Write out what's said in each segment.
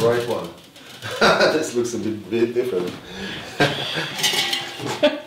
the right one. this looks a bit, bit different.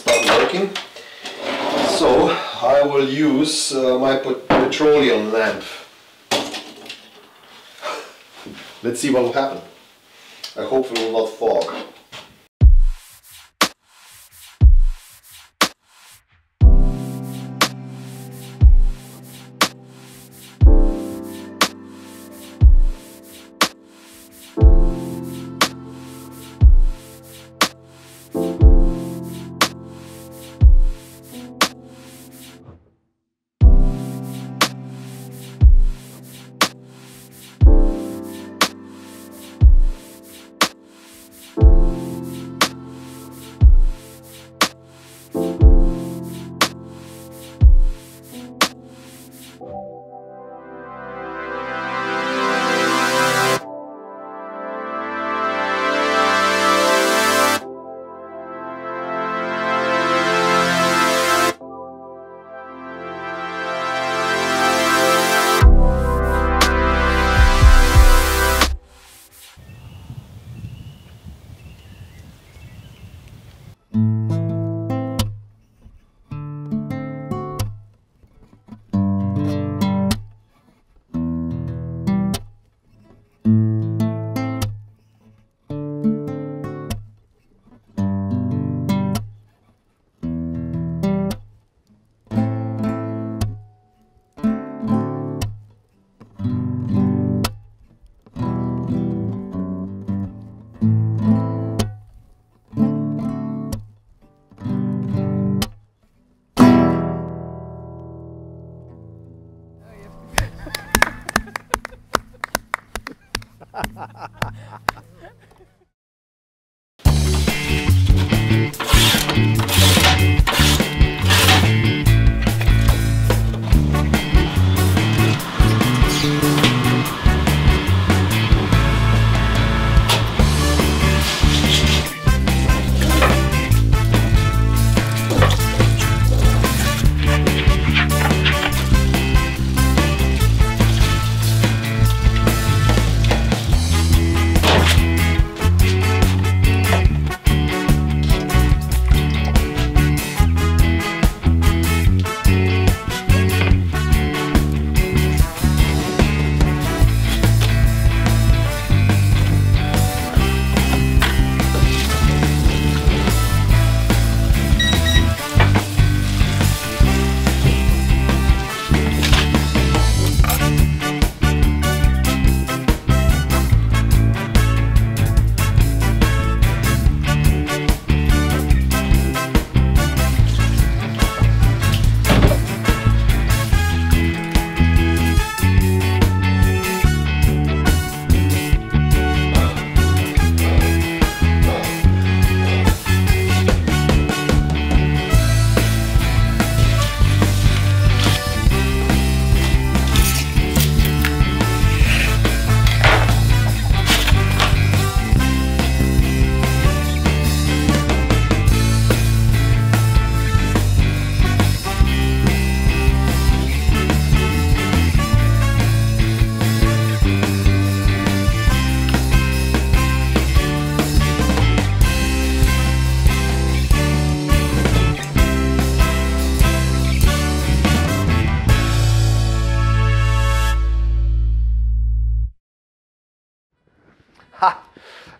start working. So I will use uh, my petroleum lamp. Let's see what will happen. I hope it will not fog.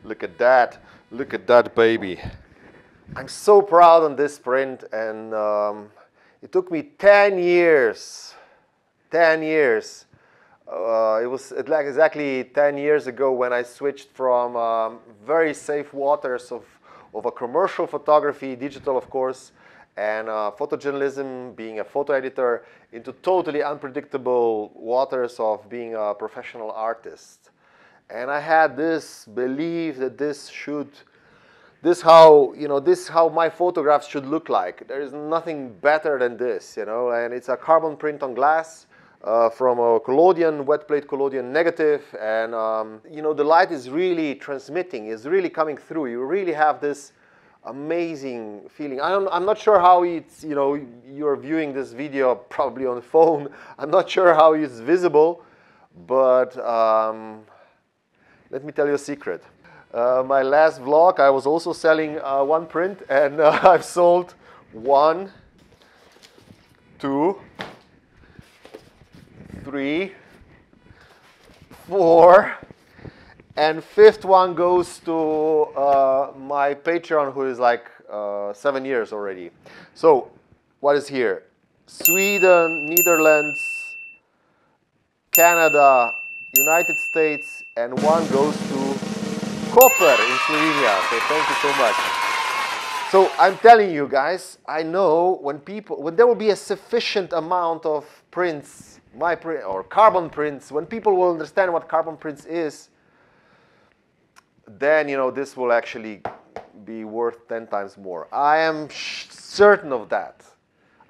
Look at that. Look at that baby. I'm so proud on this print and um, it took me 10 years. 10 years. Uh, it was like exactly 10 years ago when I switched from um, very safe waters of, of a commercial photography, digital of course, and uh, photojournalism, being a photo editor, into totally unpredictable waters of being a professional artist. And I had this belief that this should, this how, you know, this how my photographs should look like. There is nothing better than this, you know, and it's a carbon print on glass uh, from a collodion, wet plate collodion negative, and um, you know, the light is really transmitting, is really coming through. You really have this amazing feeling. I'm, I'm not sure how it's, you know, you're viewing this video probably on the phone. I'm not sure how it's visible, but um, let me tell you a secret. Uh, my last vlog, I was also selling uh, one print and uh, I've sold one, two, three, four, and fifth one goes to uh, my Patreon who is like uh, seven years already. So what is here? Sweden, Netherlands, Canada, United States, and one goes to Koper in Slovenia. So thank you so much. So I'm telling you guys, I know when people, when there will be a sufficient amount of prints, my print or carbon prints, when people will understand what carbon prints is, then you know this will actually be worth 10 times more. I am certain of that.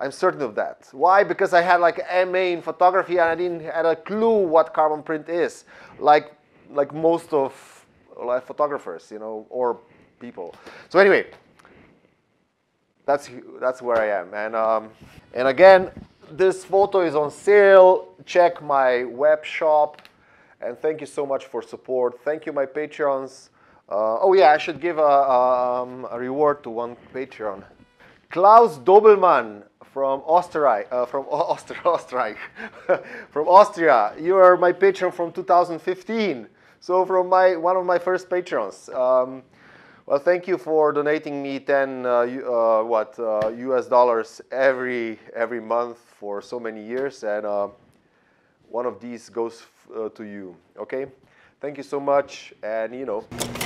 I'm certain of that. Why? Because I had like MA in photography and I didn't had a clue what carbon print is, like like most of like photographers, you know, or people. So anyway, that's that's where I am. And um, and again, this photo is on sale. Check my web shop. And thank you so much for support. Thank you, my patrons. Uh, oh yeah, I should give a, a, um, a reward to one patron. Klaus Dobelmann from Austria, uh, from Austria, from Austria. You are my patron from 2015. So from my one of my first patrons. Um, well, thank you for donating me 10 uh, uh, what US uh, dollars every every month for so many years, and uh, one of these goes uh, to you. Okay, thank you so much, and you know.